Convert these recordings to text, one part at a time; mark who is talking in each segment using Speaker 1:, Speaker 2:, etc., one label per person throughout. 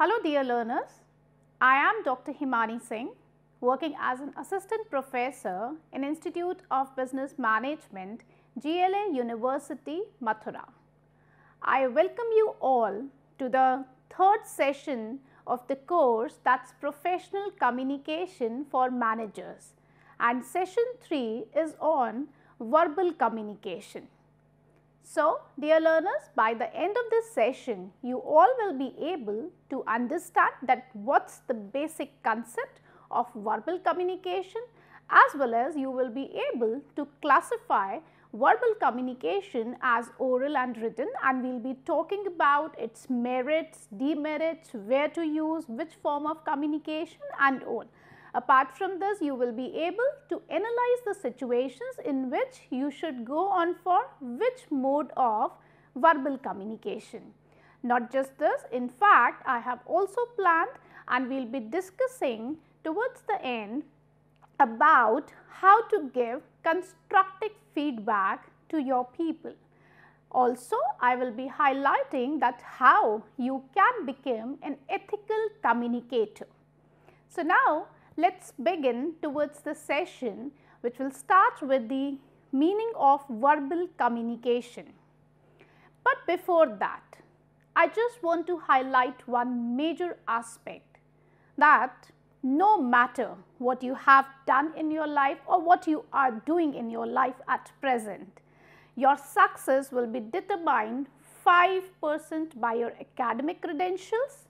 Speaker 1: Hello dear learners, I am Dr. Himani Singh working as an assistant professor in Institute of Business Management, GLA University, Mathura. I welcome you all to the third session of the course that's professional communication for managers and session 3 is on verbal communication. So, dear learners, by the end of this session, you all will be able to understand that what's the basic concept of verbal communication as well as you will be able to classify verbal communication as oral and written and we will be talking about its merits, demerits, where to use, which form of communication and all. Apart from this, you will be able to analyze the situations in which you should go on for which mode of verbal communication. Not just this, in fact, I have also planned and we will be discussing towards the end about how to give constructive feedback to your people. Also, I will be highlighting that how you can become an ethical communicator. So, now let us begin towards the session which will start with the meaning of verbal communication. But before that, I just want to highlight one major aspect that no matter what you have done in your life or what you are doing in your life at present, your success will be determined 5% by your academic credentials,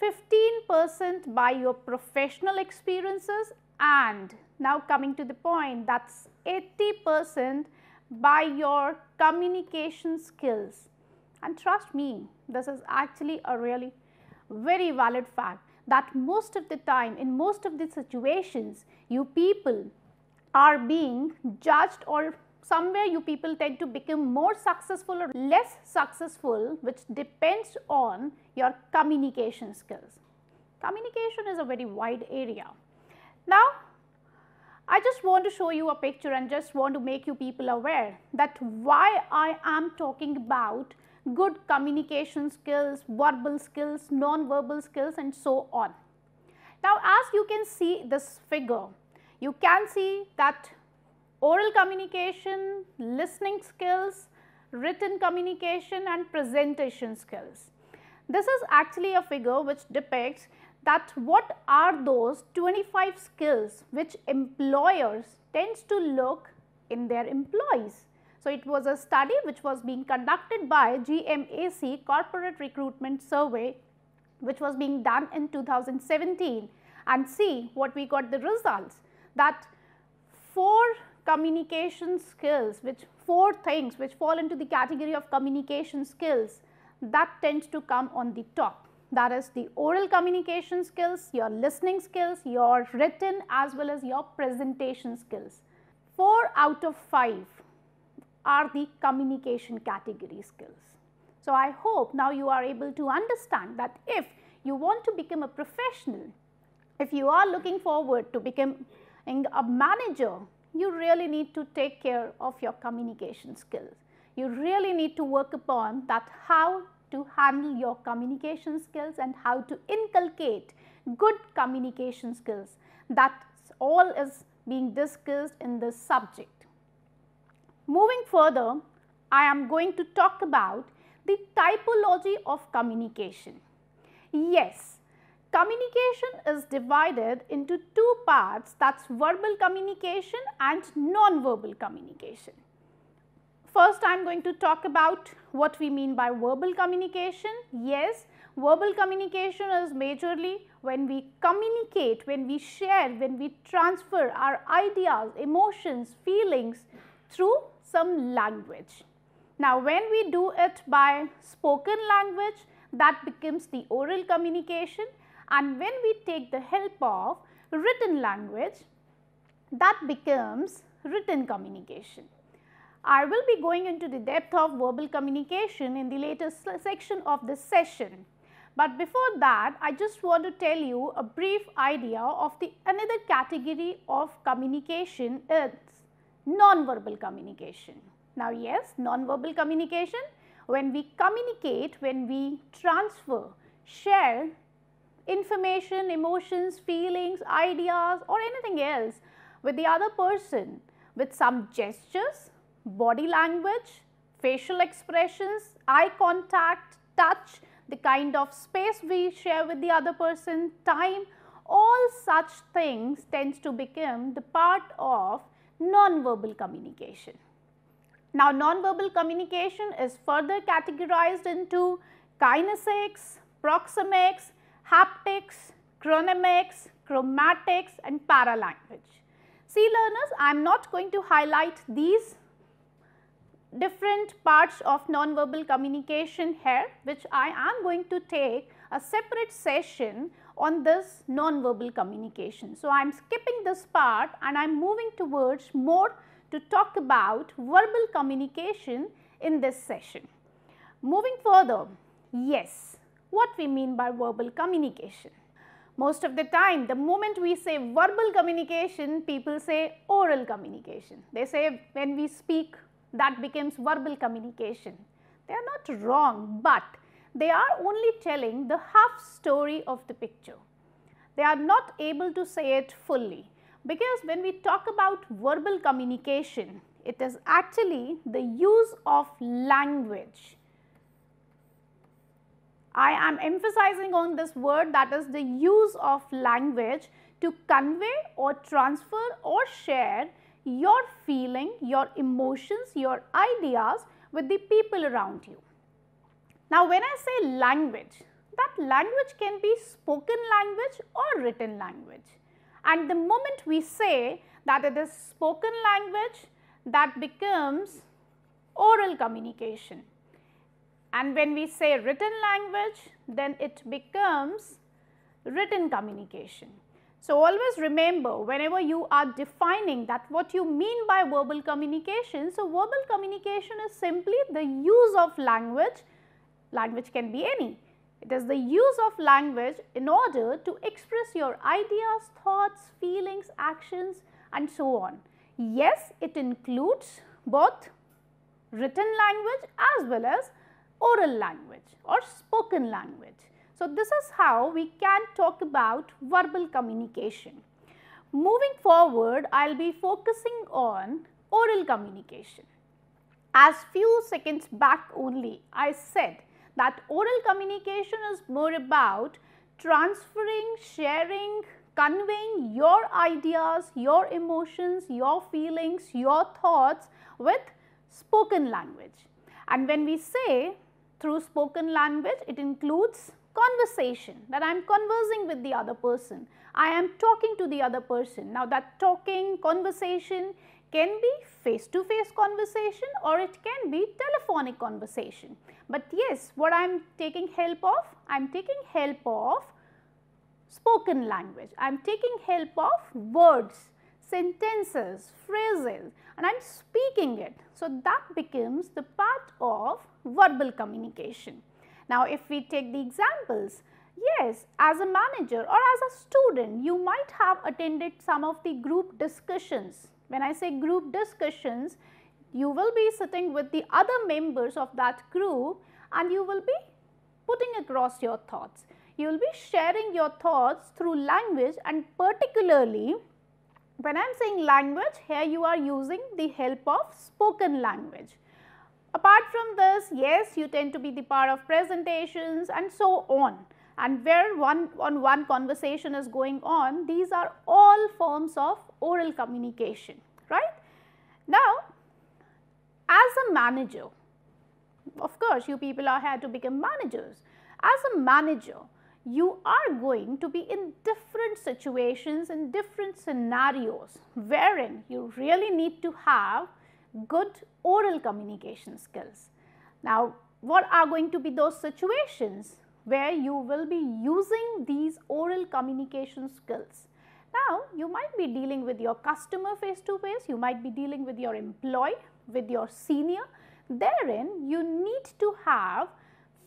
Speaker 1: 15% by your professional experiences and now coming to the point that is 80% by your communication skills. And trust me, this is actually a really very valid fact that most of the time in most of the situations you people are being judged or somewhere you people tend to become more successful or less successful which depends on your communication skills. Communication is a very wide area. Now, I just want to show you a picture and just want to make you people aware that why I am talking about good communication skills, verbal skills, non-verbal skills and so on. Now, as you can see this figure, you can see that oral communication, listening skills, written communication and presentation skills. This is actually a figure which depicts that what are those 25 skills which employers tends to look in their employees. So, it was a study which was being conducted by GMAC Corporate Recruitment Survey which was being done in 2017 and see what we got the results that four communication skills which four things which fall into the category of communication skills that tends to come on the top that is the oral communication skills, your listening skills, your written as well as your presentation skills. 4 out of 5 are the communication category skills. So, I hope now you are able to understand that if you want to become a professional, if you are looking forward to becoming a manager, you really need to take care of your communication skills. You really need to work upon that how to handle your communication skills and how to inculcate good communication skills. That all is being discussed in this subject. Moving further, I am going to talk about the typology of communication. Yes, communication is divided into two parts that's verbal communication and non-verbal communication. First, I am going to talk about what we mean by verbal communication. Yes, verbal communication is majorly when we communicate, when we share, when we transfer our ideas, emotions, feelings through some language. Now, when we do it by spoken language, that becomes the oral communication and when we take the help of written language, that becomes written communication. I will be going into the depth of verbal communication in the later section of this session. But before that, I just want to tell you a brief idea of the another category of communication is non-verbal communication. Now, yes, non-verbal communication, when we communicate, when we transfer, share information, emotions, feelings, ideas or anything else with the other person with some gestures, body language, facial expressions, eye contact, touch, the kind of space we share with the other person, time, all such things tends to become the part of non-verbal communication. Now, non-verbal communication is further categorized into kinesics, proxemics, haptics, chronemics, chromatics and paralanguage. See learners, I am not going to highlight these different parts of non-verbal communication here which I am going to take a separate session on this non-verbal communication. So, I am skipping this part and I am moving towards more to talk about verbal communication in this session. Moving further, yes, what we mean by verbal communication. Most of the time, the moment we say verbal communication, people say oral communication. They say when we speak that becomes verbal communication. They are not wrong, but they are only telling the half story of the picture. They are not able to say it fully because when we talk about verbal communication, it is actually the use of language. I am emphasizing on this word that is the use of language to convey or transfer or share your feeling, your emotions, your ideas with the people around you. Now, when I say language, that language can be spoken language or written language. And the moment we say that it is spoken language, that becomes oral communication. And when we say written language, then it becomes written communication. So, always remember whenever you are defining that what you mean by verbal communication. So, verbal communication is simply the use of language, language can be any. It is the use of language in order to express your ideas, thoughts, feelings, actions and so on. Yes, it includes both written language as well as oral language or spoken language. So, this is how we can talk about verbal communication. Moving forward, I will be focusing on oral communication. As few seconds back only, I said that oral communication is more about transferring, sharing, conveying your ideas, your emotions, your feelings, your thoughts with spoken language. And when we say through spoken language, it includes conversation that I am conversing with the other person. I am talking to the other person. Now that talking, conversation can be face to face conversation or it can be telephonic conversation. But yes, what I am taking help of? I am taking help of spoken language. I am taking help of words, sentences, phrases and I am speaking it. So that becomes the part of verbal communication. Now, if we take the examples, yes, as a manager or as a student, you might have attended some of the group discussions. When I say group discussions, you will be sitting with the other members of that group and you will be putting across your thoughts. You will be sharing your thoughts through language and particularly when I am saying language, here you are using the help of spoken language. Apart from this, yes, you tend to be the part of presentations and so on. And where one on one conversation is going on, these are all forms of oral communication, right? Now, as a manager, of course, you people are here to become managers. As a manager, you are going to be in different situations in different scenarios wherein you really need to have good oral communication skills. Now, what are going to be those situations where you will be using these oral communication skills? Now, you might be dealing with your customer face to face, you might be dealing with your employee, with your senior. Therein, you need to have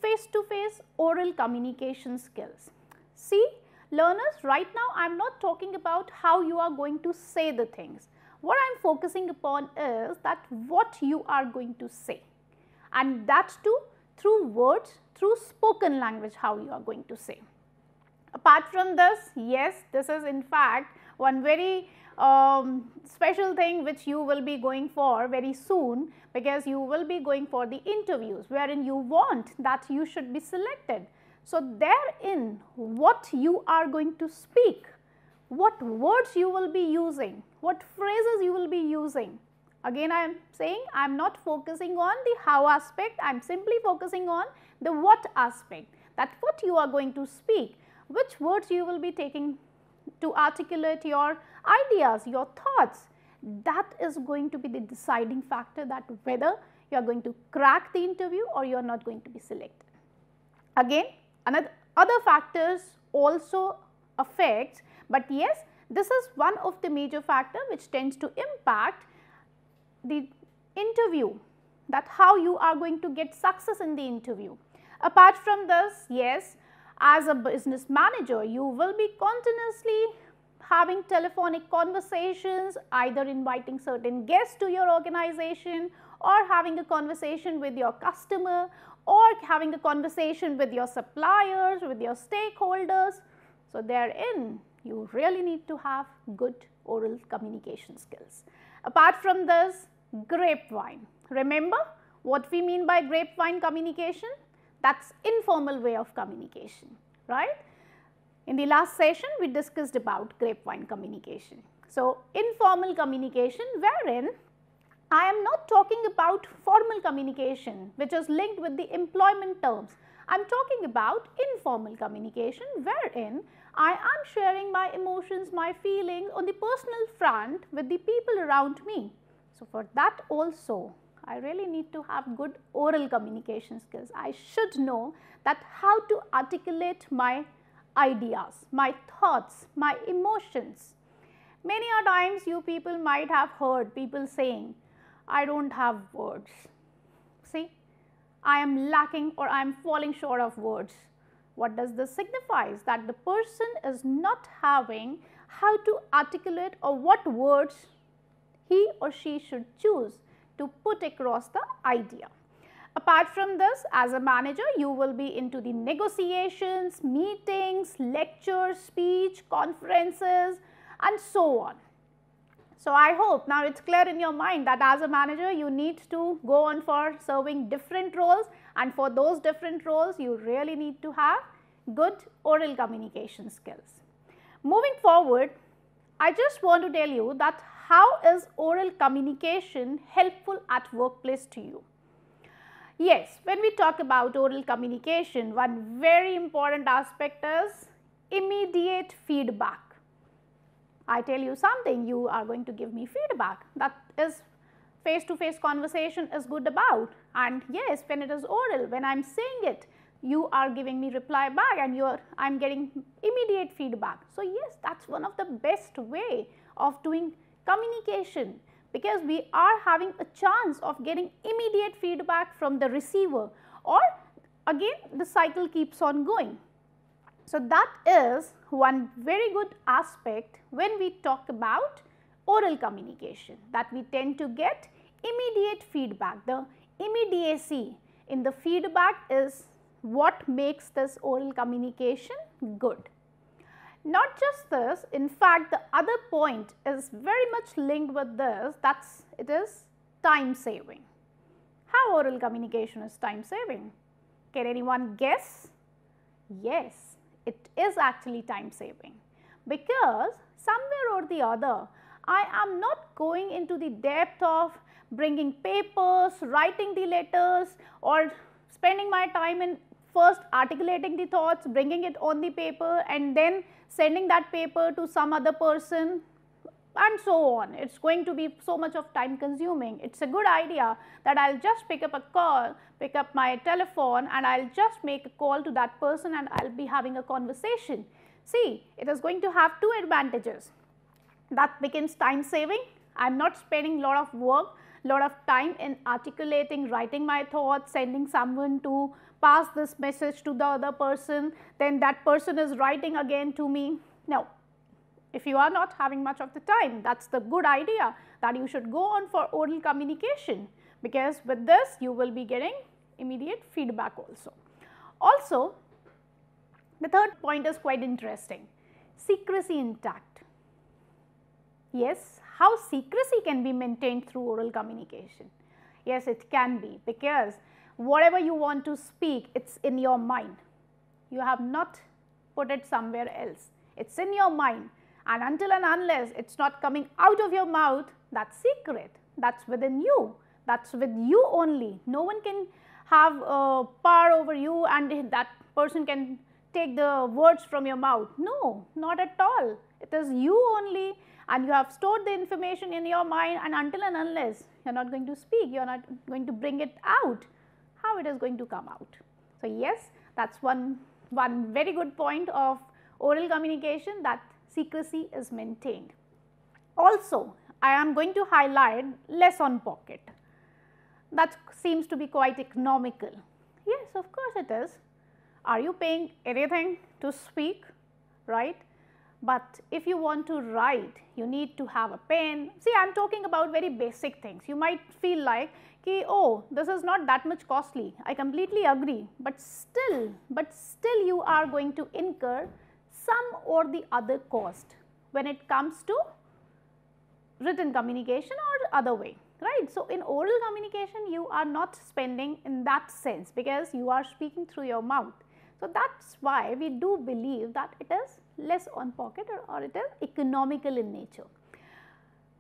Speaker 1: face to face oral communication skills. See, learners, right now I am not talking about how you are going to say the things. What I am focusing upon is that what you are going to say and that too through words, through spoken language how you are going to say. Apart from this, yes, this is in fact one very um, special thing which you will be going for very soon because you will be going for the interviews wherein you want that you should be selected. So, therein what you are going to speak, what words you will be using, what phrases you will be using. Again I am saying I am not focusing on the how aspect, I am simply focusing on the what aspect that what you are going to speak which words you will be taking to articulate your ideas, your thoughts. That is going to be the deciding factor that whether you are going to crack the interview or you are not going to be selected. Again, another other factors also affect, but yes, this is one of the major factor which tends to impact the interview that how you are going to get success in the interview. Apart from this, yes, as a business manager, you will be continuously having telephonic conversations, either inviting certain guests to your organization or having a conversation with your customer or having a conversation with your suppliers, with your stakeholders. So, therein you really need to have good oral communication skills. Apart from this, grapevine. Remember what we mean by grapevine communication? That is informal way of communication, right. In the last session, we discussed about grapevine communication. So, informal communication wherein I am not talking about formal communication which is linked with the employment terms. I am talking about informal communication wherein I am sharing my emotions, my feelings on the personal front with the people around me. So, for that also I really need to have good oral communication skills. I should know that how to articulate my ideas, my thoughts, my emotions. Many a times you people might have heard people saying, I do not have words. See, I am lacking or I am falling short of words. What does this signify? That the person is not having how to articulate or what words he or she should choose to put across the idea. Apart from this, as a manager, you will be into the negotiations, meetings, lectures, speech, conferences and so on. So, I hope now it is clear in your mind that as a manager, you need to go on for serving different roles and for those different roles, you really need to have good oral communication skills. Moving forward, I just want to tell you that how is oral communication helpful at workplace to you? Yes, when we talk about oral communication, one very important aspect is immediate feedback. I tell you something, you are going to give me feedback. That is face to face conversation is good about and yes, when it is oral, when I am saying it, you are giving me reply back and you are I am getting immediate feedback. So, yes that is one of the best way of doing communication because we are having a chance of getting immediate feedback from the receiver or again the cycle keeps on going. So, that is one very good aspect when we talk about oral communication that we tend to get immediate feedback. The immediacy in the feedback is what makes this oral communication good. Not just this, in fact, the other point is very much linked with this that is it is time saving. How oral communication is time saving? Can anyone guess? Yes, it is actually time saving because somewhere or the other I am not going into the depth of bringing papers, writing the letters or spending my time in first articulating the thoughts, bringing it on the paper and then sending that paper to some other person and so on. It's going to be so much of time consuming. It's a good idea that I'll just pick up a call, pick up my telephone and I'll just make a call to that person and I'll be having a conversation. See, it is going to have two advantages. That becomes time saving. I'm not spending a lot of work, lot of time in articulating, writing my thoughts, sending someone to pass this message to the other person, then that person is writing again to me. Now, if you are not having much of the time, that is the good idea that you should go on for oral communication because with this you will be getting immediate feedback also. Also, the third point is quite interesting, secrecy intact. Yes, how secrecy can be maintained through oral communication? Yes, it can be because whatever you want to speak, it is in your mind. You have not put it somewhere else. It is in your mind and until and unless it is not coming out of your mouth that is secret that is within you that is with you only no one can have uh, power over you and that person can take the words from your mouth no not at all it is you only and you have stored the information in your mind and until and unless you are not going to speak you are not going to bring it out how it is going to come out so yes that is one one very good point of oral communication that secrecy is maintained. Also, I am going to highlight less on pocket. That seems to be quite economical. Yes, of course it is. Are you paying anything to speak, right? But if you want to write, you need to have a pen. See, I am talking about very basic things. You might feel like, Ki, oh, this is not that much costly. I completely agree. But still, but still you are going to incur some or the other cost when it comes to written communication or other way right. So, in oral communication you are not spending in that sense because you are speaking through your mouth. So, that is why we do believe that it is less on pocket or, or it is economical in nature.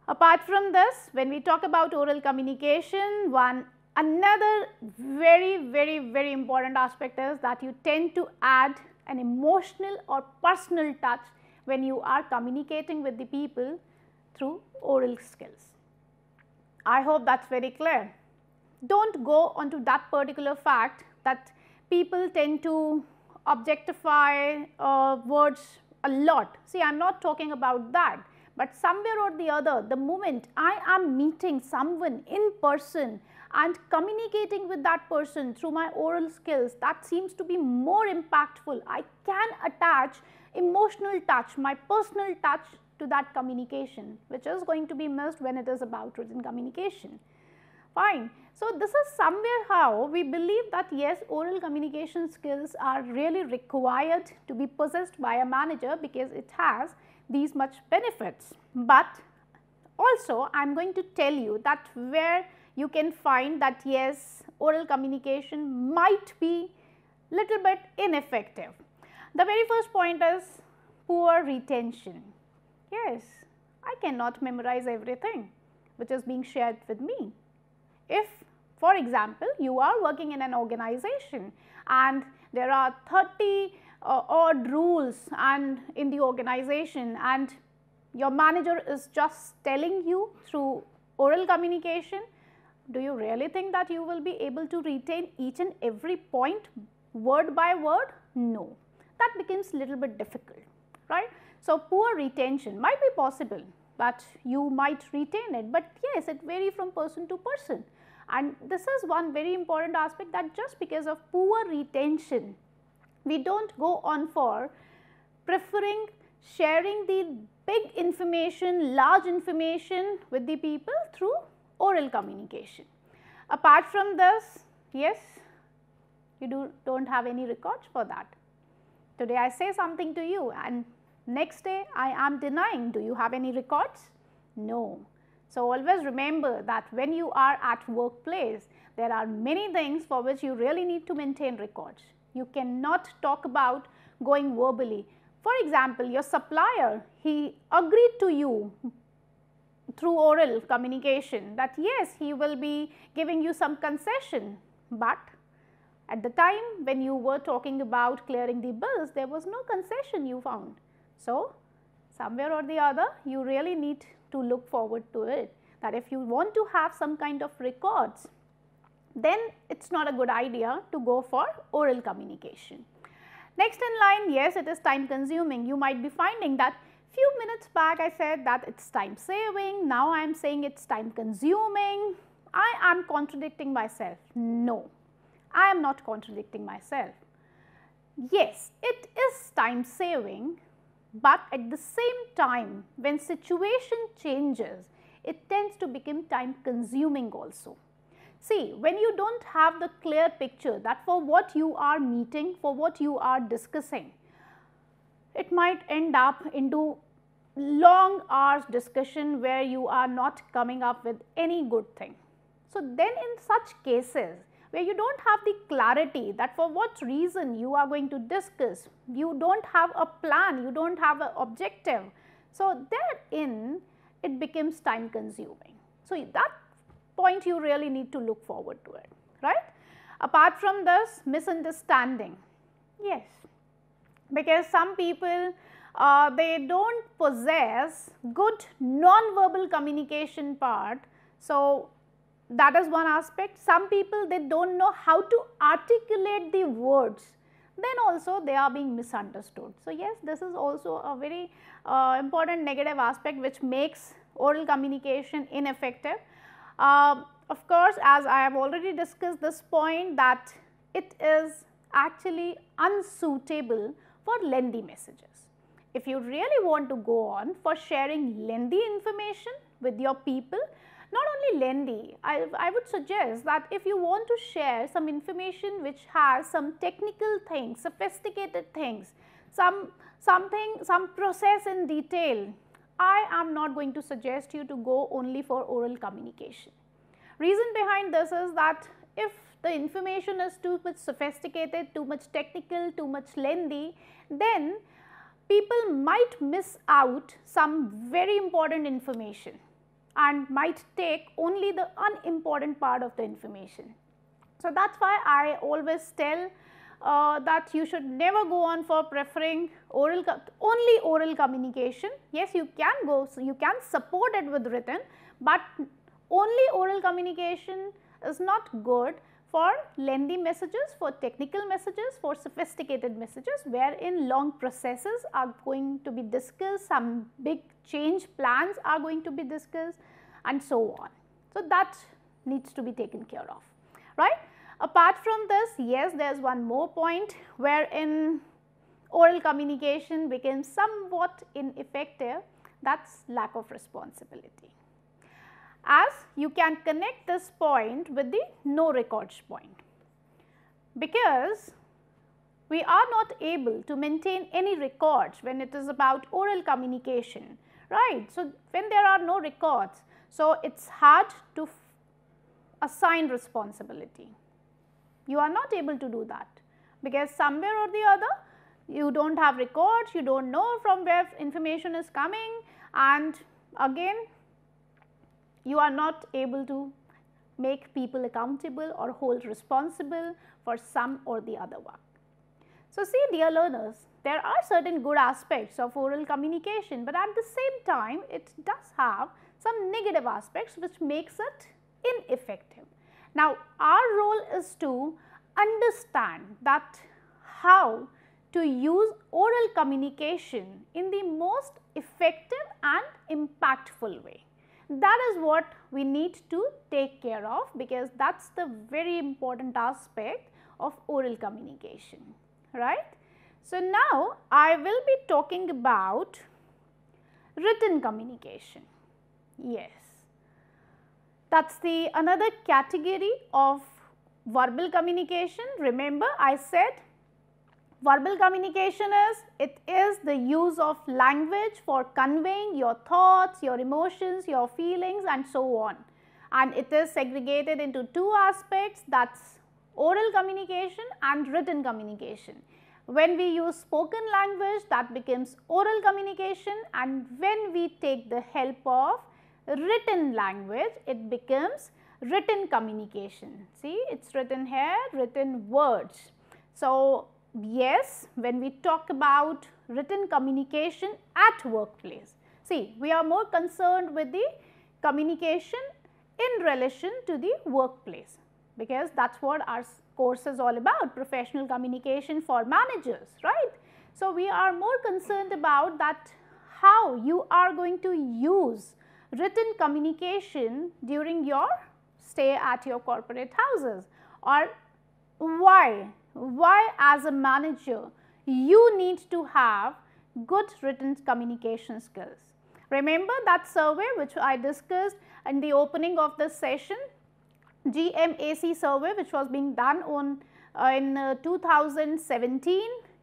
Speaker 1: Apart from this when we talk about oral communication one another very very very important aspect is that you tend to add an emotional or personal touch when you are communicating with the people through oral skills. I hope that is very clear. Do not go onto that particular fact that people tend to objectify uh, words a lot. See, I am not talking about that, but somewhere or the other, the moment I am meeting someone in person and communicating with that person through my oral skills that seems to be more impactful. I can attach emotional touch, my personal touch to that communication which is going to be missed when it is about written communication. Fine. So, this is somewhere how we believe that yes oral communication skills are really required to be possessed by a manager because it has these much benefits. But also I am going to tell you that where you can find that yes oral communication might be little bit ineffective. The very first point is poor retention. Yes, I cannot memorize everything which is being shared with me. If for example, you are working in an organization and there are 30 uh, odd rules and in the organization and your manager is just telling you through oral communication do you really think that you will be able to retain each and every point word by word? No, that becomes a little bit difficult, right. So, poor retention might be possible, but you might retain it, but yes, it vary from person to person. And this is one very important aspect that just because of poor retention, we do not go on for preferring sharing the big information, large information with the people through oral communication. Apart from this, yes, you do don't have any records for that. Today I say something to you and next day I am denying, do you have any records? No. So, always remember that when you are at workplace, there are many things for which you really need to maintain records. You cannot talk about going verbally. For example, your supplier, he agreed to you through oral communication that yes, he will be giving you some concession, but at the time when you were talking about clearing the bills, there was no concession you found. So, somewhere or the other you really need to look forward to it that if you want to have some kind of records then it is not a good idea to go for oral communication. Next in line yes it is time consuming. You might be finding that few minutes back I said that it is time saving. Now I am saying it is time consuming. I am contradicting myself. No. I am not contradicting myself. Yes it is time saving but at the same time when situation changes it tends to become time consuming also. See, when you do not have the clear picture that for what you are meeting, for what you are discussing, it might end up into long hours discussion where you are not coming up with any good thing. So, then in such cases where you do not have the clarity that for what reason you are going to discuss, you do not have a plan, you do not have an objective. So, therein it becomes time consuming. So, that point you really need to look forward to it, right. Apart from this misunderstanding, yes, because some people uh, they do not possess good non-verbal communication part. So, that is one aspect. Some people they do not know how to articulate the words then also they are being misunderstood. So, yes this is also a very uh, important negative aspect which makes oral communication ineffective. Uh, of course, as I have already discussed this point that it is actually unsuitable for lengthy messages. If you really want to go on for sharing lengthy information with your people, not only lengthy, I, I would suggest that if you want to share some information which has some technical things, sophisticated things, some something, some process in detail, I am not going to suggest you to go only for oral communication. Reason behind this is that if the information is too much sophisticated, too much technical, too much lengthy, then people might miss out some very important information and might take only the unimportant part of the information. So, that is why I always tell uh, that you should never go on for preferring oral only oral communication. Yes, you can go, so you can support it with written, but only oral communication is not good for lengthy messages, for technical messages, for sophisticated messages wherein long processes are going to be discussed, some big change plans are going to be discussed and so on. So, that needs to be taken care of, right. Apart from this, yes, there is one more point wherein oral communication becomes somewhat ineffective, that is lack of responsibility. As you can connect this point with the no records point, because we are not able to maintain any records when it is about oral communication, right. So, when there are no records, so it is hard to assign responsibility you are not able to do that because somewhere or the other you do not have records, you do not know from where information is coming and again you are not able to make people accountable or hold responsible for some or the other work. So, see dear learners, there are certain good aspects of oral communication, but at the same time it does have some negative aspects which makes it ineffective. Now, our role is to understand that how to use oral communication in the most effective and impactful way. That is what we need to take care of because that is the very important aspect of oral communication, right. So, now I will be talking about written communication. Yes, that is the another category of verbal communication. Remember I said verbal communication is it is the use of language for conveying your thoughts, your emotions, your feelings and so on. And it is segregated into two aspects that is oral communication and written communication. When we use spoken language that becomes oral communication and when we take the help of written language, it becomes written communication. See, it is written here, written words. So, yes, when we talk about written communication at workplace. See, we are more concerned with the communication in relation to the workplace because that is what our course is all about professional communication for managers right. So, we are more concerned about that how you are going to use written communication during your stay at your corporate houses or why, why as a manager you need to have good written communication skills. Remember that survey which I discussed in the opening of this session, GMAC survey which was being done on uh, in uh, 2017.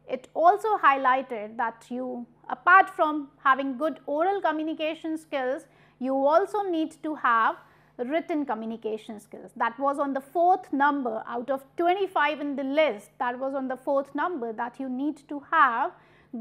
Speaker 1: It also highlighted that you apart from having good oral communication skills, you also need to have written communication skills. That was on the fourth number out of 25 in the list that was on the fourth number that you need to have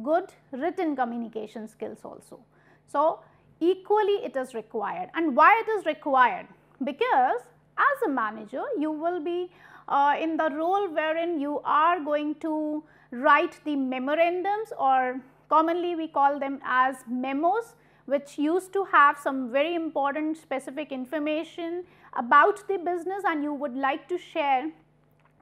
Speaker 1: good written communication skills also. So, equally it is required and why it is required? Because as a manager you will be uh, in the role wherein you are going to write the memorandums or commonly we call them as memos which used to have some very important specific information about the business and you would like to share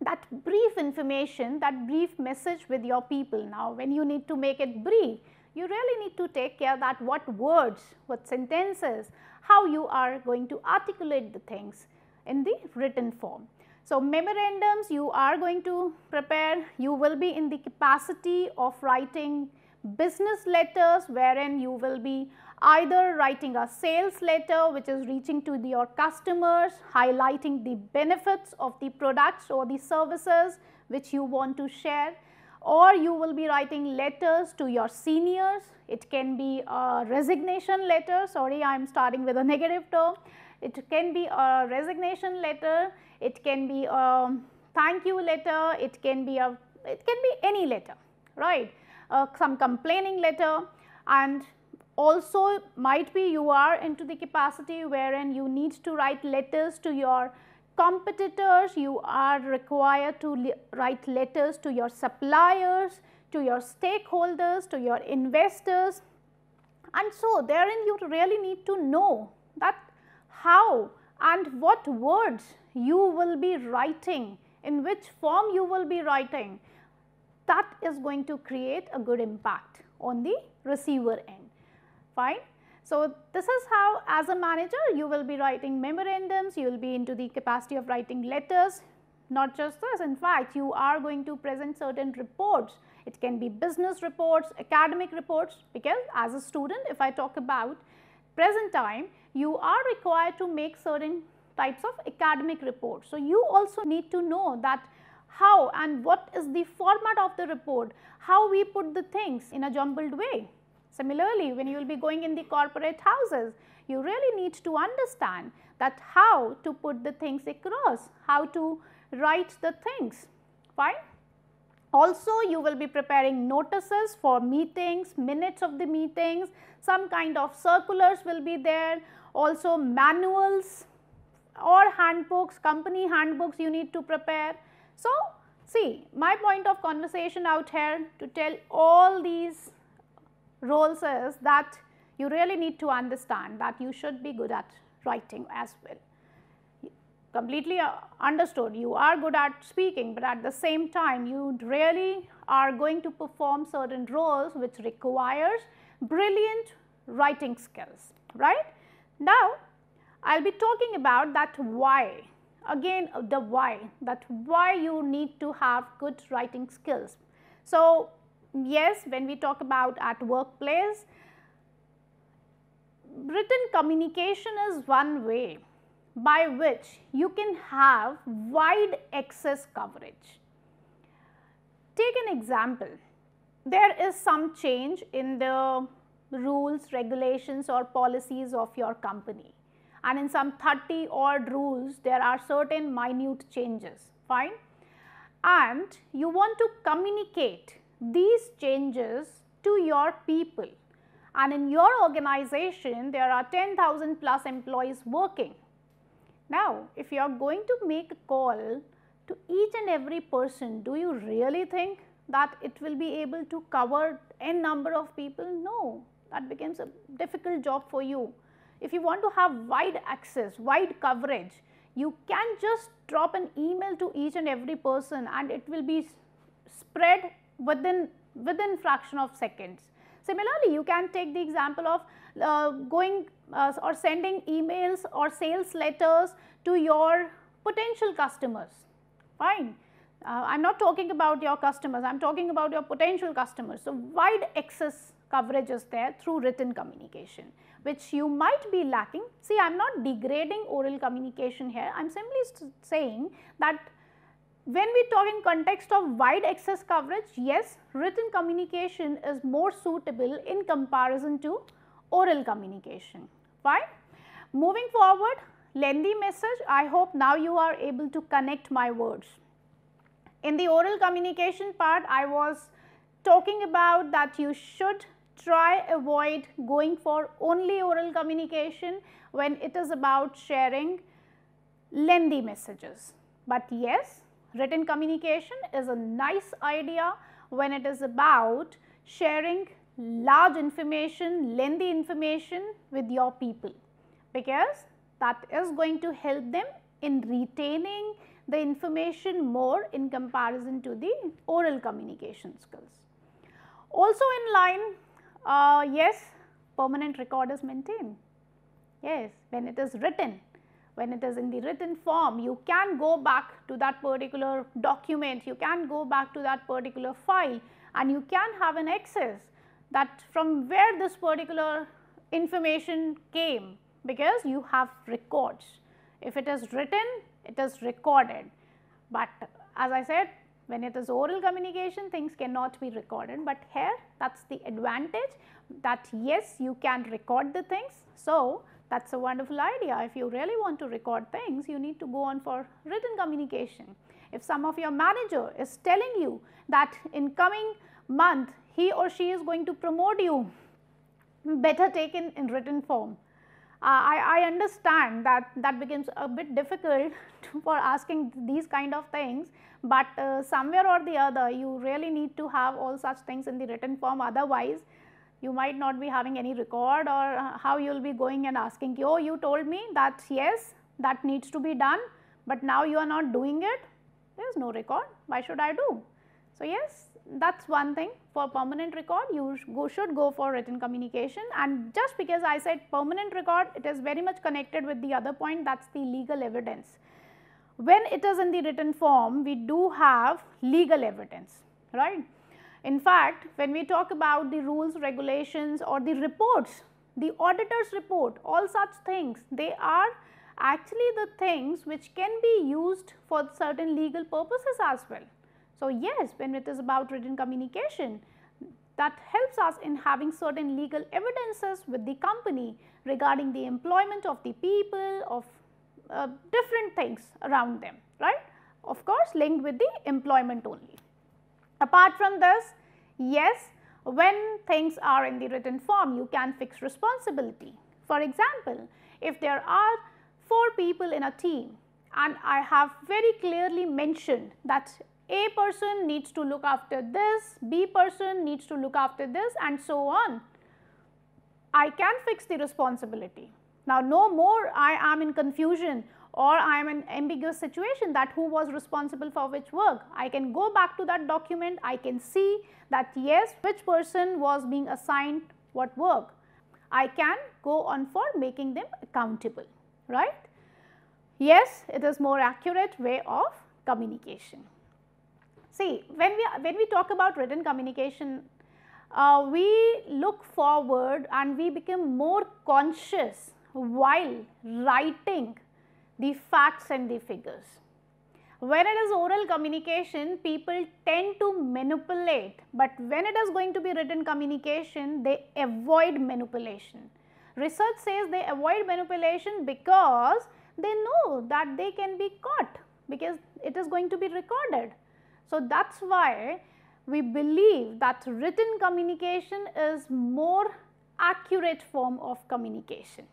Speaker 1: that brief information, that brief message with your people. Now, when you need to make it brief, you really need to take care that what words, what sentences, how you are going to articulate the things in the written form. So, memorandums you are going to prepare, you will be in the capacity of writing business letters wherein you will be either writing a sales letter which is reaching to the, your customers, highlighting the benefits of the products or the services which you want to share or you will be writing letters to your seniors. It can be a resignation letter, sorry I am starting with a negative term. It can be a resignation letter, it can be a thank you letter, it can be a, it can be any letter, right? Uh, some complaining letter. And also might be you are into the capacity wherein you need to write letters to your competitors, you are required to write letters to your suppliers, to your stakeholders, to your investors. And so therein you really need to know that how and what words you will be writing, in which form you will be writing that is going to create a good impact on the receiver end, fine. So, this is how as a manager you will be writing memorandums, you will be into the capacity of writing letters, not just this in fact you are going to present certain reports. It can be business reports, academic reports because as a student if I talk about present time you are required to make certain types of academic reports. So, you also need to know that how and what is the format of the report, how we put the things in a jumbled way. Similarly, when you will be going in the corporate houses, you really need to understand that how to put the things across, how to write the things, fine. Also, you will be preparing notices for meetings, minutes of the meetings, some kind of circulars will be there, also manuals or handbooks, company handbooks you need to prepare. So, see my point of conversation out here to tell all these roles is that you really need to understand that you should be good at writing as well. Completely uh, understood you are good at speaking, but at the same time you really are going to perform certain roles which requires brilliant writing skills, right. Now, I will be talking about that why again the why that why you need to have good writing skills. So, yes when we talk about at workplace written communication is one way by which you can have wide access coverage. Take an example, there is some change in the rules, regulations or policies of your company. And in some 30 odd rules there are certain minute changes. Fine. And you want to communicate these changes to your people and in your organization there are 10,000 plus employees working. Now, if you are going to make a call to each and every person, do you really think that it will be able to cover n number of people? No, that becomes a difficult job for you. If you want to have wide access, wide coverage, you can just drop an email to each and every person and it will be spread within within fraction of seconds. Similarly, you can take the example of uh, going uh, or sending emails or sales letters to your potential customers, fine. Uh, I am not talking about your customers, I am talking about your potential customers. So, wide access coverage is there through written communication which you might be lacking. See I am not degrading oral communication here, I am simply saying that when we talk in context of wide access coverage, yes, written communication is more suitable in comparison to oral communication, fine. Moving forward, lengthy message, I hope now you are able to connect my words. In the oral communication part, I was talking about that you should try avoid going for only oral communication when it is about sharing lengthy messages. But yes, Written communication is a nice idea when it is about sharing large information, lengthy information with your people because that is going to help them in retaining the information more in comparison to the oral communication skills. Also in line, uh, yes, permanent record is maintained. Yes, when it is written, when it is in the written form, you can go back to that particular document, you can go back to that particular file and you can have an access that from where this particular information came because you have records. If it is written, it is recorded, but as I said when it is oral communication things cannot be recorded, but here that is the advantage that yes you can record the things. So, that is a wonderful idea. If you really want to record things, you need to go on for written communication. If some of your manager is telling you that in coming month he or she is going to promote you, better take in, in written form. Uh, I, I understand that that becomes a bit difficult for asking these kind of things, but uh, somewhere or the other you really need to have all such things in the written form otherwise you might not be having any record or uh, how you will be going and asking, oh you told me that yes that needs to be done, but now you are not doing it, there is no record, why should I do? So, yes that is one thing. For permanent record you go, should go for written communication. And just because I said permanent record it is very much connected with the other point that is the legal evidence. When it is in the written form we do have legal evidence right in fact, when we talk about the rules, regulations or the reports, the auditor's report, all such things, they are actually the things which can be used for certain legal purposes as well. So, yes, when it is about written communication, that helps us in having certain legal evidences with the company regarding the employment of the people, of uh, different things around them, right. Of course, linked with the employment only. Apart from this, yes, when things are in the written form, you can fix responsibility. For example, if there are 4 people in a team and I have very clearly mentioned that A person needs to look after this, B person needs to look after this and so on, I can fix the responsibility. Now, no more I am in confusion or I am in ambiguous situation that who was responsible for which work. I can go back to that document, I can see that yes, which person was being assigned what work. I can go on for making them accountable, right. Yes, it is more accurate way of communication. See, when we, when we talk about written communication, uh, we look forward and we become more conscious while writing the facts and the figures. When it is oral communication, people tend to manipulate, but when it is going to be written communication, they avoid manipulation. Research says they avoid manipulation because they know that they can be caught because it is going to be recorded. So, that is why we believe that written communication is more accurate form of communication,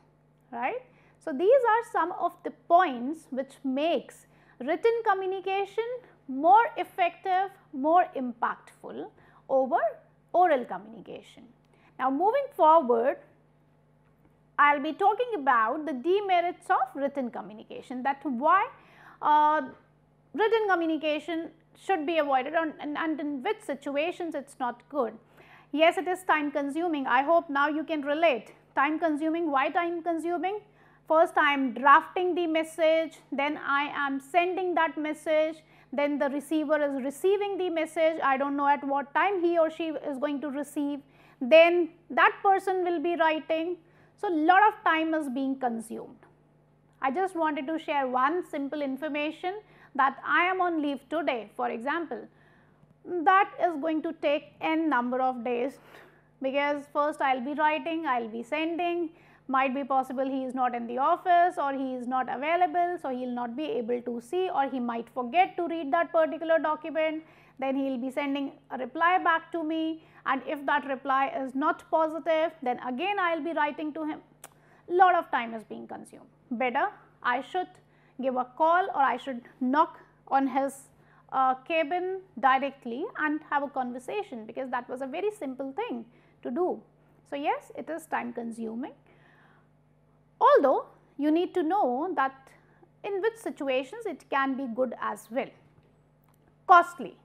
Speaker 1: right. So, these are some of the points which makes written communication more effective, more impactful over oral communication. Now, moving forward, I will be talking about the demerits of written communication that why uh, written communication should be avoided and, and, and in which situations it is not good. Yes, it is time consuming. I hope now you can relate. Time consuming, why time consuming? First I am drafting the message, then I am sending that message, then the receiver is receiving the message. I do not know at what time he or she is going to receive. Then that person will be writing. So, a lot of time is being consumed. I just wanted to share one simple information that I am on leave today for example, that is going to take n number of days because first I will be writing, I will be sending, might be possible he is not in the office or he is not available. So, he will not be able to see or he might forget to read that particular document, then he will be sending a reply back to me and if that reply is not positive, then again I will be writing to him, lot of time is being consumed. Better I should give a call or I should knock on his uh, cabin directly and have a conversation because that was a very simple thing to do. So, yes it is time consuming although you need to know that in which situations it can be good as well. Costly,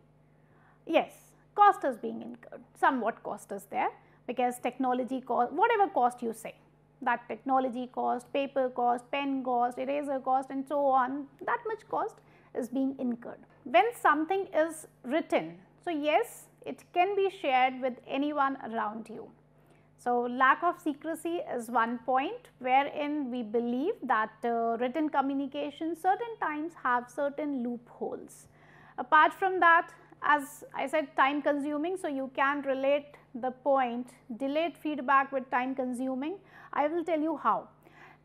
Speaker 1: yes cost is being incurred somewhat cost is there because technology cost whatever cost you say that technology cost, paper cost, pen cost, eraser cost and so on that much cost is being incurred. When something is written, so yes it can be shared with anyone around you. So, lack of secrecy is one point wherein we believe that uh, written communication certain times have certain loopholes. Apart from that as I said time consuming, so you can relate the point delayed feedback with time consuming I will tell you how.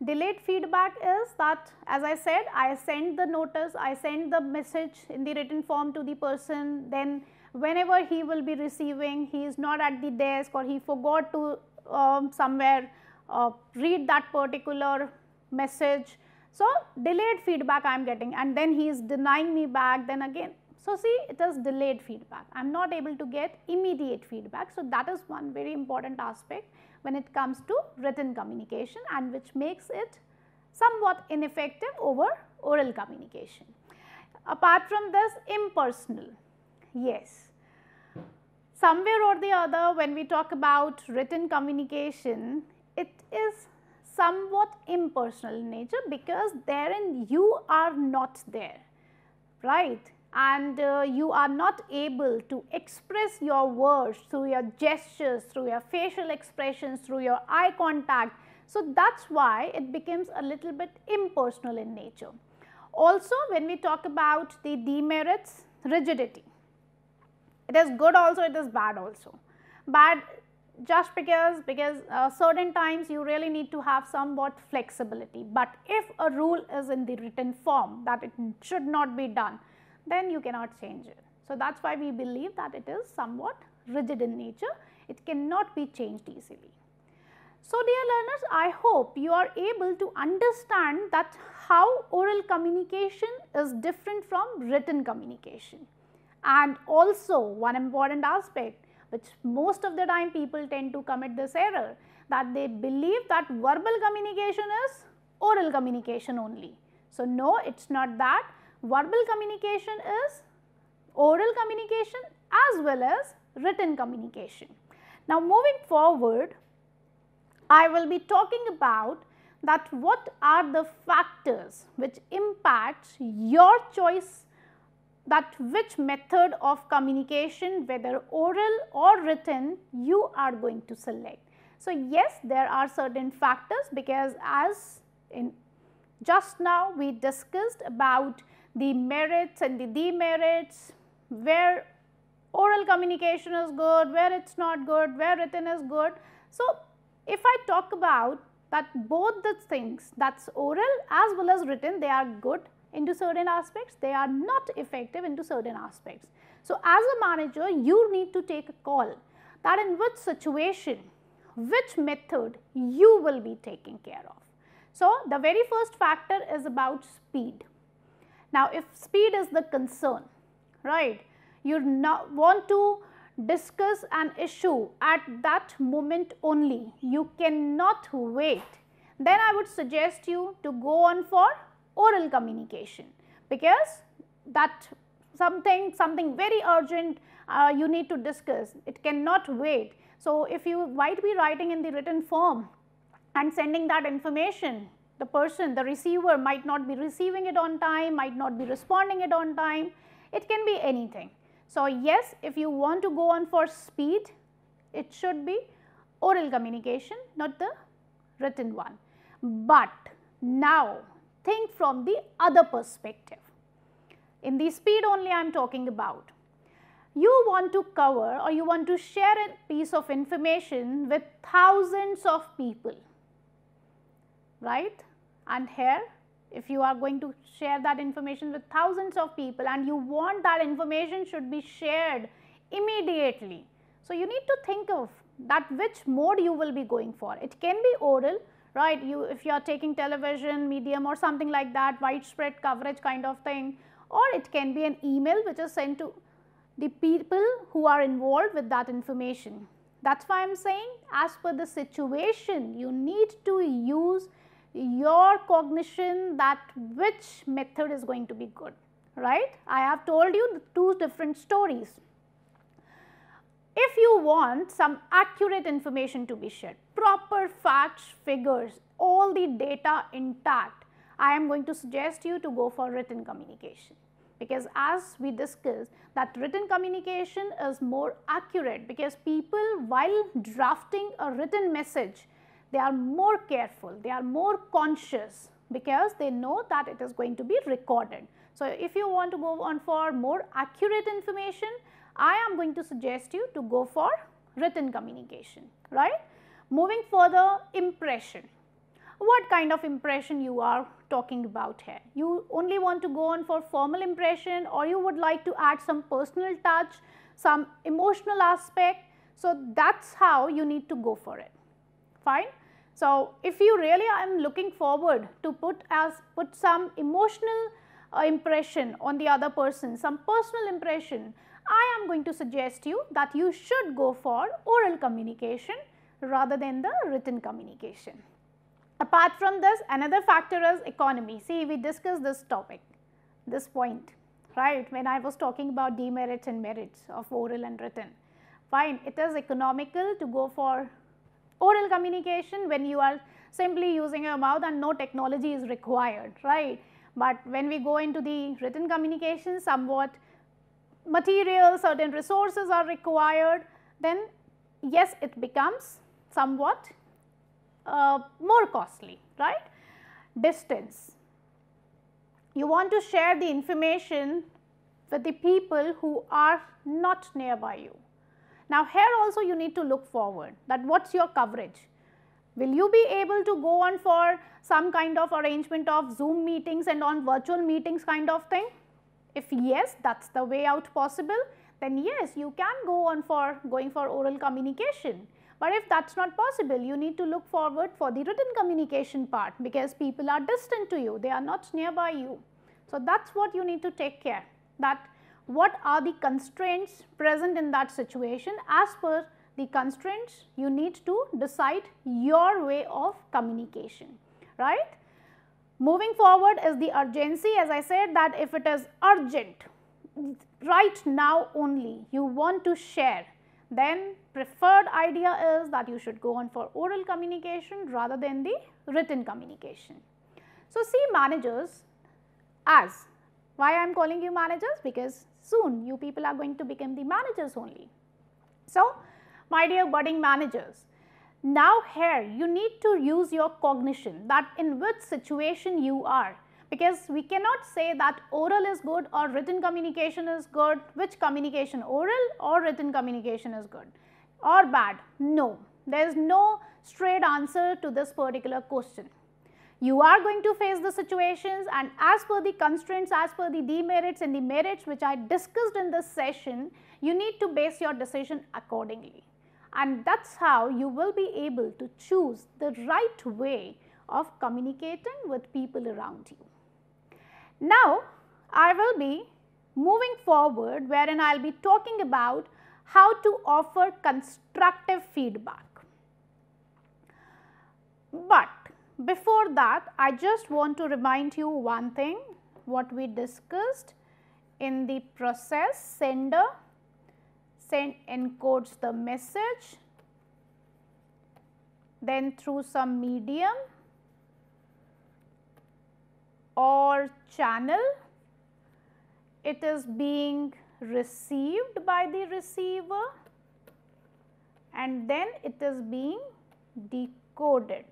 Speaker 1: Delayed feedback is that as I said I send the notice, I send the message in the written form to the person then whenever he will be receiving he is not at the desk or he forgot to um, somewhere uh, read that particular message. So, delayed feedback I am getting and then he is denying me back then again. So, see it is delayed feedback I am not able to get immediate feedback. So, that is one very important aspect when it comes to written communication and which makes it somewhat ineffective over oral communication. Apart from this impersonal, yes, somewhere or the other when we talk about written communication, it is somewhat impersonal in nature because therein you are not there, right and uh, you are not able to express your words through your gestures, through your facial expressions, through your eye contact. So, that is why it becomes a little bit impersonal in nature. Also when we talk about the demerits, rigidity, it is good also, it is bad also. Bad just because, because uh, certain times you really need to have somewhat flexibility, but if a rule is in the written form that it should not be done, then you cannot change it. So, that is why we believe that it is somewhat rigid in nature, it cannot be changed easily. So, dear learners, I hope you are able to understand that how oral communication is different from written communication. And also one important aspect which most of the time people tend to commit this error that they believe that verbal communication is oral communication only. So, no it is not that verbal communication is oral communication as well as written communication. Now moving forward, I will be talking about that what are the factors which impact your choice that which method of communication whether oral or written you are going to select. So, yes there are certain factors because as in just now we discussed about the merits and the demerits, where oral communication is good, where it is not good, where written is good. So, if I talk about that both the things that is oral as well as written they are good into certain aspects, they are not effective into certain aspects. So, as a manager you need to take a call that in which situation, which method you will be taking care of. So, the very first factor is about speed. Now, if speed is the concern, right, you want to discuss an issue at that moment only, you cannot wait, then I would suggest you to go on for oral communication. Because that something something very urgent uh, you need to discuss. It cannot wait. So if you might be writing in the written form and sending that information the person the receiver might not be receiving it on time might not be responding it on time. It can be anything. So yes if you want to go on for speed it should be oral communication not the written one. But now think from the other perspective in the speed only I am talking about. You want to cover or you want to share a piece of information with thousands of people, right? And here if you are going to share that information with thousands of people and you want that information should be shared immediately. So, you need to think of that which mode you will be going for. It can be oral, right? You if you are taking television, medium or something like that, widespread coverage kind of thing or it can be an email which is sent to the people who are involved with that information. That is why I am saying as per the situation you need to use your cognition that which method is going to be good, right. I have told you the two different stories. If you want some accurate information to be shared, proper facts, figures, all the data intact, I am going to suggest you to go for written communication because as we discussed that written communication is more accurate because people while drafting a written message they are more careful, they are more conscious because they know that it is going to be recorded. So, if you want to go on for more accurate information, I am going to suggest you to go for written communication, right. Moving further, impression what kind of impression you are talking about here. You only want to go on for formal impression or you would like to add some personal touch, some emotional aspect. So, that is how you need to go for it, fine. So, if you really am looking forward to put as put some emotional uh, impression on the other person, some personal impression, I am going to suggest you that you should go for oral communication rather than the written communication. Apart from this another factor is economy. See we discussed this topic, this point right when I was talking about demerits and merits of oral and written. Fine it is economical to go for oral communication when you are simply using your mouth and no technology is required right. But when we go into the written communication somewhat material certain resources are required then yes it becomes somewhat uh, more costly, right. Distance. You want to share the information with the people who are not nearby you. Now, here also you need to look forward that what is your coverage. Will you be able to go on for some kind of arrangement of Zoom meetings and on virtual meetings kind of thing? If yes, that is the way out possible, then yes, you can go on for going for oral communication. But if that is not possible, you need to look forward for the written communication part because people are distant to you, they are not nearby you. So, that is what you need to take care that what are the constraints present in that situation as per the constraints you need to decide your way of communication, right. Moving forward is the urgency as I said that if it is urgent right now only you want to share then preferred idea is that you should go on for oral communication rather than the written communication. So, see managers as why I am calling you managers because soon you people are going to become the managers only. So, my dear budding managers, now here you need to use your cognition that in which situation you are because we cannot say that oral is good or written communication is good, which communication oral or written communication is good or bad. No, there is no straight answer to this particular question. You are going to face the situations and as per the constraints, as per the demerits and the merits which I discussed in this session, you need to base your decision accordingly. And that is how you will be able to choose the right way of communicating with people around you. Now, I will be moving forward wherein I will be talking about how to offer constructive feedback. But before that, I just want to remind you one thing what we discussed in the process sender send encodes the message then through some medium or channel it is being received by the receiver and then it is being decoded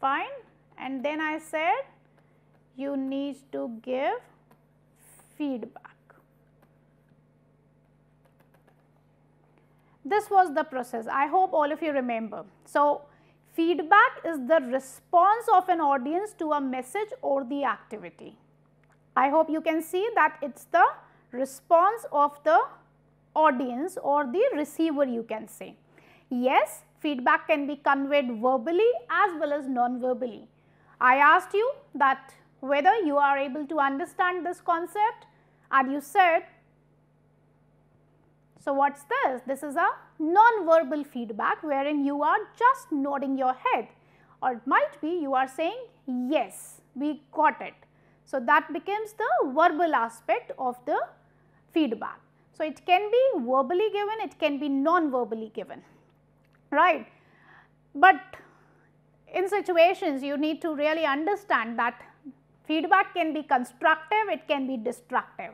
Speaker 1: fine and then I said you need to give feedback. This was the process I hope all of you remember. So, feedback is the response of an audience to a message or the activity. I hope you can see that it is the response of the audience or the receiver you can say. Yes, feedback can be conveyed verbally as well as non-verbally. I asked you that whether you are able to understand this concept and you said, so what is this? This is a non-verbal feedback wherein you are just nodding your head or it might be you are saying yes, we got it. So, that becomes the verbal aspect of the feedback. So, it can be verbally given, it can be non-verbally given right. But in situations you need to really understand that feedback can be constructive, it can be destructive.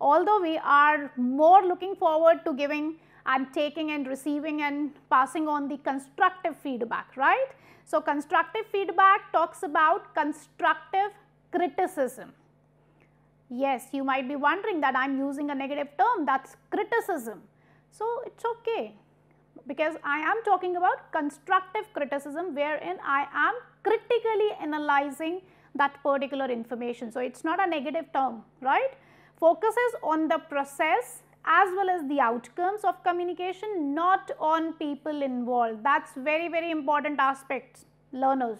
Speaker 1: Although we are more looking forward to giving and taking and receiving and passing on the constructive feedback, right. So, constructive feedback talks about constructive criticism. Yes, you might be wondering that I am using a negative term that is criticism. So, it is okay because I am talking about constructive criticism wherein I am critically analyzing that particular information. So, it is not a negative term, right. Focuses on the process as well as the outcomes of communication, not on people involved. That is very, very important aspects learners.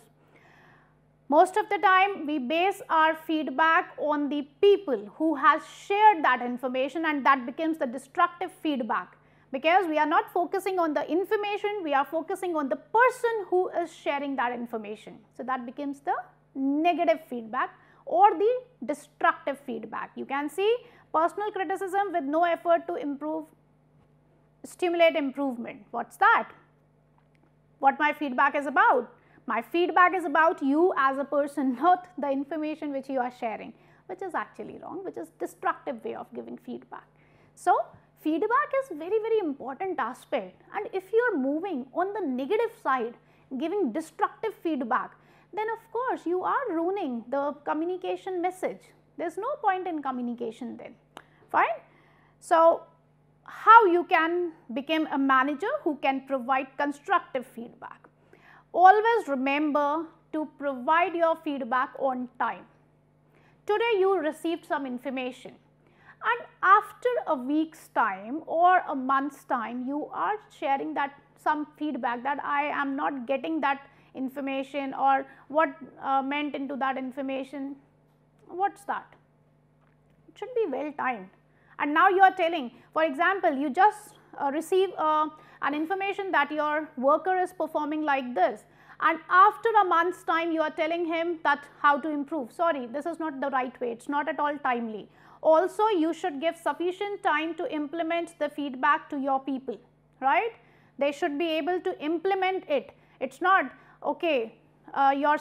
Speaker 1: Most of the time we base our feedback on the people who has shared that information and that becomes the destructive feedback because we are not focusing on the information, we are focusing on the person who is sharing that information. So, that becomes the negative feedback or the destructive feedback. You can see personal criticism with no effort to improve, stimulate improvement. What is that? What my feedback is about? My feedback is about you as a person, not the information which you are sharing, which is actually wrong, which is destructive way of giving feedback. So, feedback is very very important aspect and if you are moving on the negative side giving destructive feedback then of course you are ruining the communication message. There is no point in communication then. Fine. So, how you can become a manager who can provide constructive feedback? Always remember to provide your feedback on time. Today you received some information and after a week's time or a month's time you are sharing that some feedback that I am not getting that information or what uh, meant into that information, what is that? It should be well timed and now you are telling for example, you just uh, receive uh, an information that your worker is performing like this and after a month's time you are telling him that how to improve. Sorry, this is not the right way, it is not at all timely. Also you should give sufficient time to implement the feedback to your people, right. They should be able to implement it. It is not okay, uh, your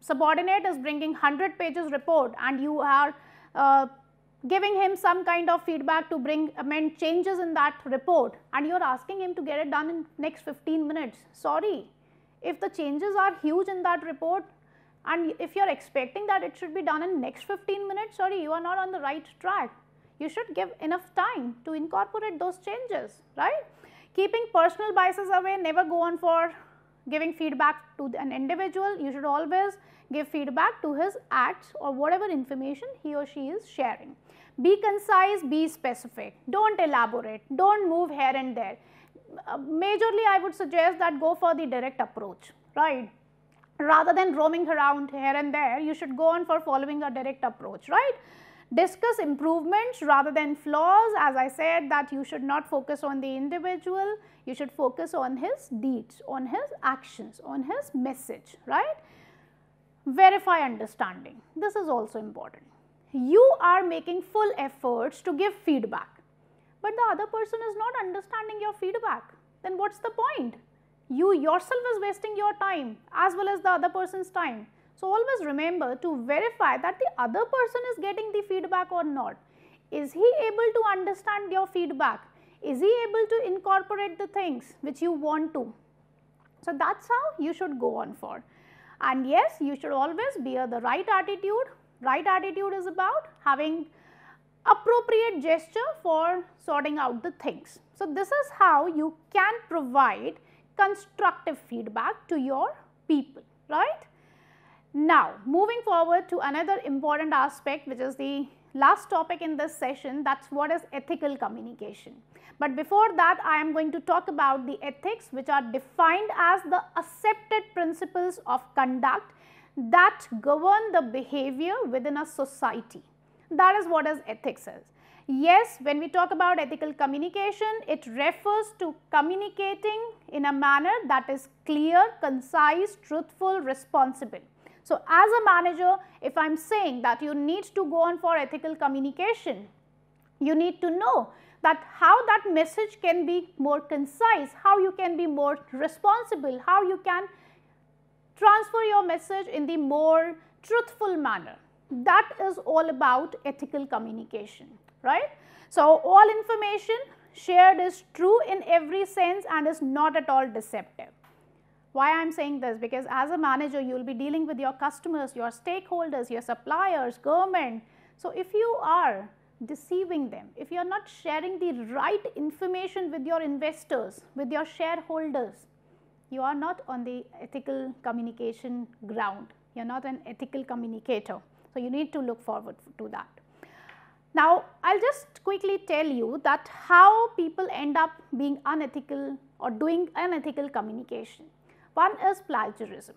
Speaker 1: subordinate is bringing 100 pages report and you are uh, giving him some kind of feedback to bring amend changes in that report and you are asking him to get it done in next 15 minutes. Sorry, if the changes are huge in that report, and if you are expecting that it should be done in next 15 minutes, sorry, you are not on the right track. You should give enough time to incorporate those changes, right. Keeping personal biases away, never go on for giving feedback to an individual. You should always give feedback to his acts or whatever information he or she is sharing. Be concise, be specific, do not elaborate, do not move here and there. Uh, majorly I would suggest that go for the direct approach, right rather than roaming around here and there, you should go on for following a direct approach, right. Discuss improvements rather than flaws as I said that you should not focus on the individual, you should focus on his deeds, on his actions, on his message, right. Verify understanding, this is also important. You are making full efforts to give feedback, but the other person is not understanding your feedback, then what is the point? You yourself is wasting your time as well as the other person's time. So, always remember to verify that the other person is getting the feedback or not. Is he able to understand your feedback? Is he able to incorporate the things which you want to? So, that is how you should go on for. And yes, you should always bear the right attitude. Right attitude is about having appropriate gesture for sorting out the things. So, this is how you can provide constructive feedback to your people, right. Now, moving forward to another important aspect which is the last topic in this session that is what is ethical communication. But before that I am going to talk about the ethics which are defined as the accepted principles of conduct that govern the behavior within a society. That is what is ethics is. Yes, when we talk about ethical communication, it refers to communicating in a manner that is clear, concise, truthful, responsible. So, as a manager, if I am saying that you need to go on for ethical communication, you need to know that how that message can be more concise, how you can be more responsible, how you can transfer your message in the more truthful manner. That is all about ethical communication, right. So, all information shared is true in every sense and is not at all deceptive. Why I am saying this? Because as a manager, you will be dealing with your customers, your stakeholders, your suppliers, government. So, if you are deceiving them, if you are not sharing the right information with your investors, with your shareholders, you are not on the ethical communication ground. You are not an ethical communicator. So, you need to look forward to that. Now, I will just quickly tell you that how people end up being unethical or doing unethical communication. One is plagiarism.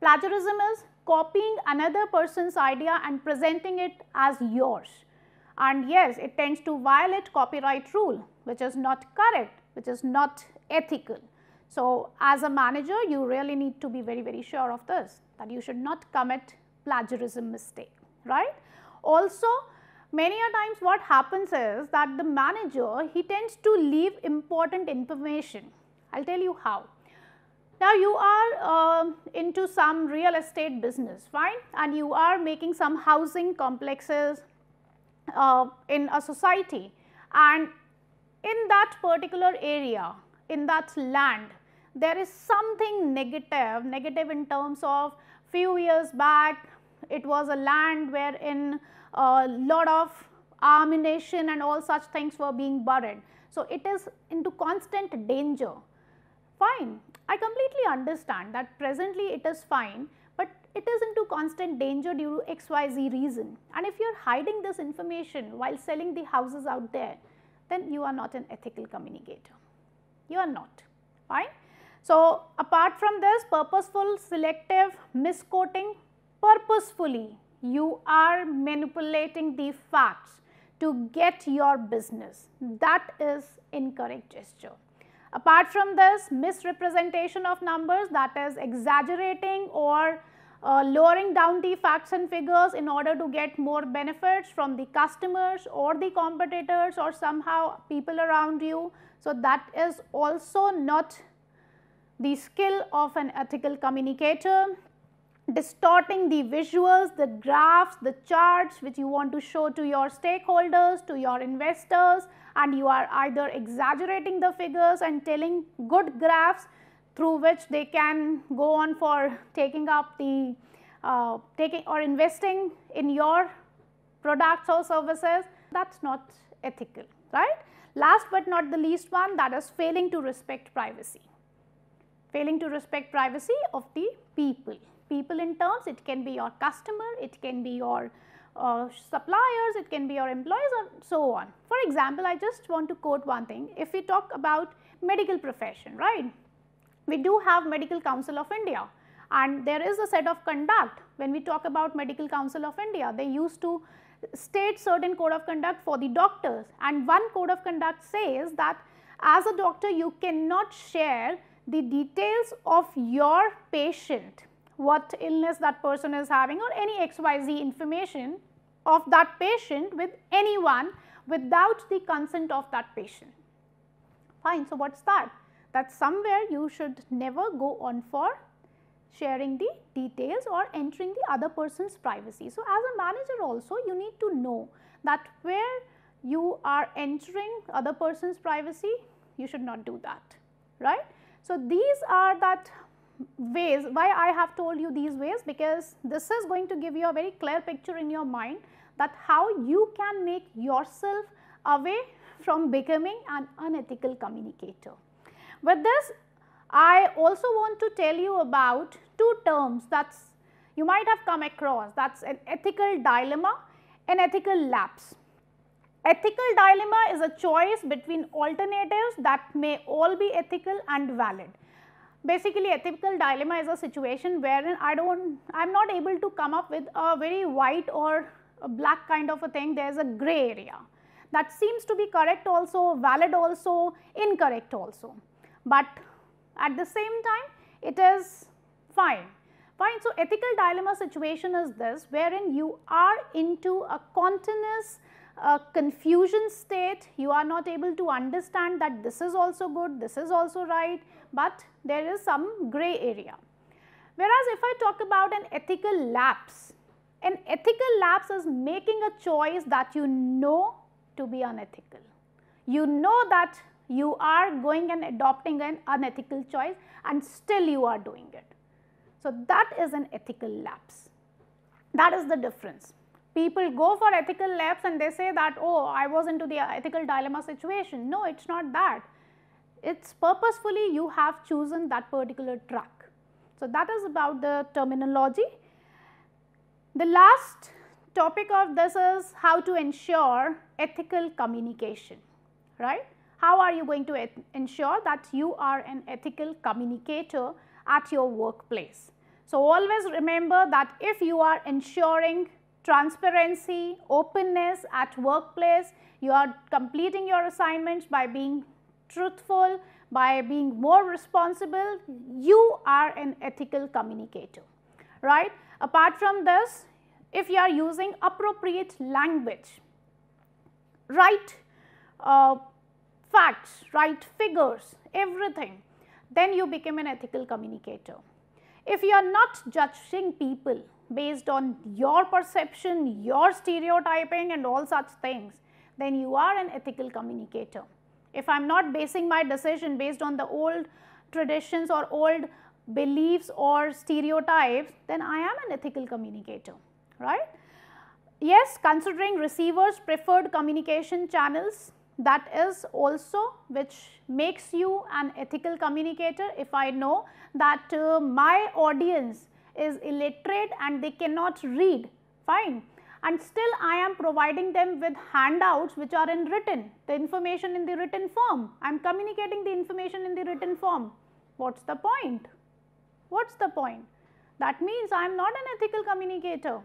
Speaker 1: Plagiarism is copying another person's idea and presenting it as yours. And yes, it tends to violate copyright rule, which is not correct, which is not ethical. So, as a manager, you really need to be very, very sure of this, that you should not commit plagiarism mistake, right. Also, many a times what happens is that the manager, he tends to leave important information. I will tell you how. Now, you are uh, into some real estate business, fine, and you are making some housing complexes uh, in a society and in that particular area, in that land, there is something negative, negative in terms of few years back, it was a land wherein a lot of ammunition and all such things were being buried. So, it is into constant danger, fine. I completely understand that presently it is fine, but it is into constant danger due to XYZ reason. And if you are hiding this information while selling the houses out there, then you are not an ethical communicator. You are not, fine. So, apart from this purposeful, selective, misquoting, purposefully you are manipulating the facts to get your business. That is incorrect gesture. Apart from this misrepresentation of numbers that is exaggerating or uh, lowering down the facts and figures in order to get more benefits from the customers or the competitors or somehow people around you. So, that is also not the skill of an ethical communicator distorting the visuals, the graphs, the charts which you want to show to your stakeholders, to your investors and you are either exaggerating the figures and telling good graphs through which they can go on for taking up the uh, taking or investing in your products or services. That is not ethical right. Last but not the least one that is failing to respect privacy, failing to respect privacy of the people people in terms, it can be your customer, it can be your uh, suppliers, it can be your employees or so on. For example, I just want to quote one thing, if we talk about medical profession, right, we do have Medical Council of India and there is a set of conduct. When we talk about Medical Council of India, they used to state certain code of conduct for the doctors and one code of conduct says that as a doctor you cannot share the details of your patient, what illness that person is having or any xyz information of that patient with anyone without the consent of that patient. Fine. So, what is that? That somewhere you should never go on for sharing the details or entering the other person's privacy. So, as a manager also you need to know that where you are entering other person's privacy you should not do that right. So, these are that ways why I have told you these ways because this is going to give you a very clear picture in your mind that how you can make yourself away from becoming an unethical communicator. With this I also want to tell you about two terms that you might have come across that is an ethical dilemma and ethical lapse. Ethical dilemma is a choice between alternatives that may all be ethical and valid. Basically ethical dilemma is a situation wherein I do not, I am not able to come up with a very white or black kind of a thing, there is a grey area. That seems to be correct also, valid also, incorrect also. But at the same time it is fine. Fine. So, ethical dilemma situation is this wherein you are into a continuous uh, confusion state, you are not able to understand that this is also good, this is also right, but there is some grey area. Whereas, if I talk about an ethical lapse, an ethical lapse is making a choice that you know to be unethical. You know that you are going and adopting an unethical choice and still you are doing it. So, that is an ethical lapse. That is the difference. People go for ethical lapse and they say that, oh, I was into the ethical dilemma situation. No, it is not that. It is purposefully you have chosen that particular track. So, that is about the terminology. The last topic of this is how to ensure ethical communication, right how are you going to ensure that you are an ethical communicator at your workplace. So, always remember that if you are ensuring transparency, openness at workplace, you are completing your assignments by being truthful, by being more responsible, you are an ethical communicator, right. Apart from this, if you are using appropriate language, right uh, facts, right figures, everything, then you become an ethical communicator. If you are not judging people based on your perception, your stereotyping and all such things, then you are an ethical communicator. If I am not basing my decision based on the old traditions or old beliefs or stereotypes, then I am an ethical communicator, right. Yes, considering receivers preferred communication channels, that is also which makes you an ethical communicator if I know that uh, my audience is illiterate and they cannot read fine and still I am providing them with handouts which are in written the information in the written form I am communicating the information in the written form what is the point what is the point that means I am not an ethical communicator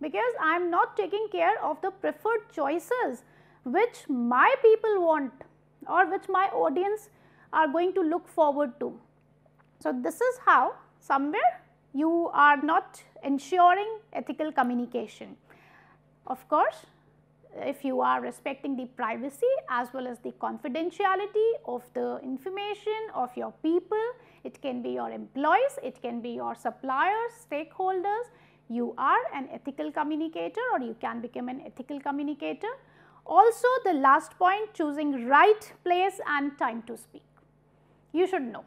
Speaker 1: because I am not taking care of the preferred choices which my people want or which my audience are going to look forward to. So, this is how somewhere you are not ensuring ethical communication. Of course, if you are respecting the privacy as well as the confidentiality of the information of your people, it can be your employees, it can be your suppliers, stakeholders, you are an ethical communicator or you can become an ethical communicator also the last point choosing right place and time to speak. You should know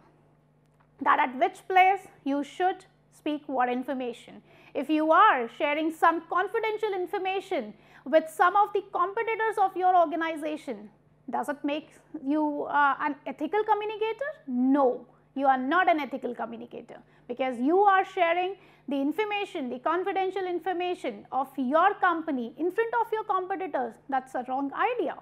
Speaker 1: that at which place you should speak what information. If you are sharing some confidential information with some of the competitors of your organization, does it make you uh, an ethical communicator? No, you are not an ethical communicator because you are sharing the information, the confidential information of your company in front of your competitors, that is a wrong idea.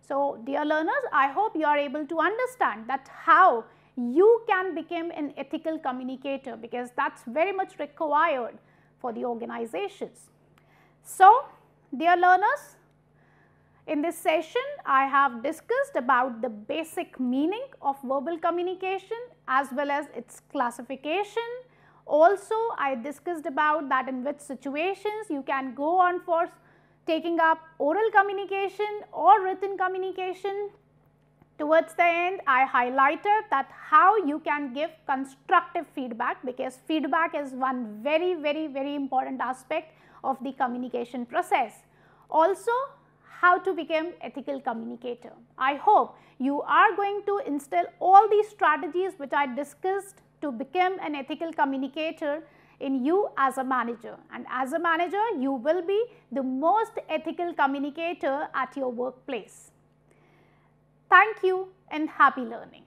Speaker 1: So, dear learners, I hope you are able to understand that how you can become an ethical communicator because that is very much required for the organizations. So, dear learners, in this session, I have discussed about the basic meaning of verbal communication as well as its classification. Also, I discussed about that in which situations you can go on for taking up oral communication or written communication. Towards the end, I highlighted that how you can give constructive feedback because feedback is one very, very, very important aspect of the communication process. Also, how to become ethical communicator. I hope you are going to instill all these strategies which I discussed to become an ethical communicator in you as a manager and as a manager you will be the most ethical communicator at your workplace. Thank you and happy learning.